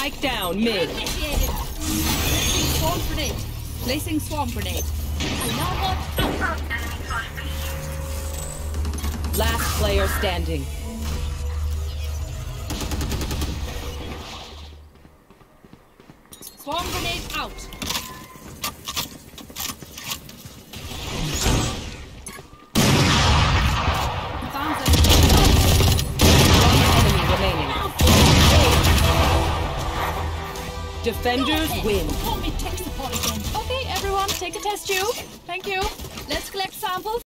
Spike down mid. Placing swarm grenade. Placing swarm grenade. Alarm bot out. Last player standing. Swarm grenade out. Defenders win. Call me tech support again. Okay, everyone, take a test tube. Thank you. Let's collect samples.